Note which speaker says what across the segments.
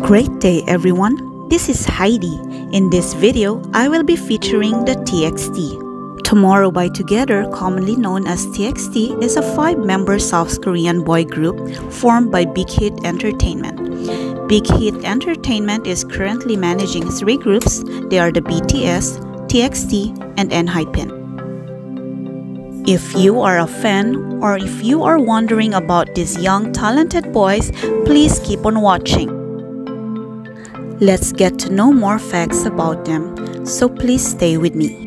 Speaker 1: Great day everyone! This is Heidi. In this video, I will be featuring the TXT. Tomorrow by Together, commonly known as TXT, is a five-member South Korean boy group formed by Big Hit Entertainment. Big Hit Entertainment is currently managing three groups. They are the BTS, TXT, and ENHYPEN. If you are a fan or if you are wondering about these young talented boys, please keep on watching. Let's get to know more facts about them, so please stay with me.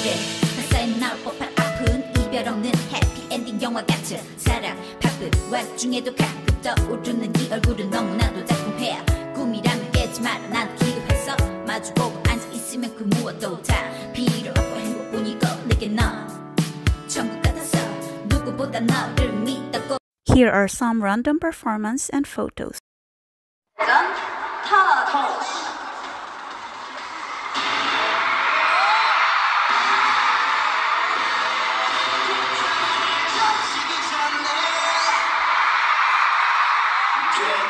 Speaker 2: 노래 가사에 나올 법한 아픈 이별 없는 해피엔딩 영화 같은 사랑. 바쁜 와중에도 가끔 떠오르는 이 얼굴은 너무나도 달콤해 꿈이라면 깨지 마라. 난 기도했어 마주보고 앉아있으면 그 무엇도 다 필요 없고 행복뿐이고 내게 넌 천국 같았어 누구보다 너를 믿었고.
Speaker 1: Here are some random performance and photos.
Speaker 3: Yeah.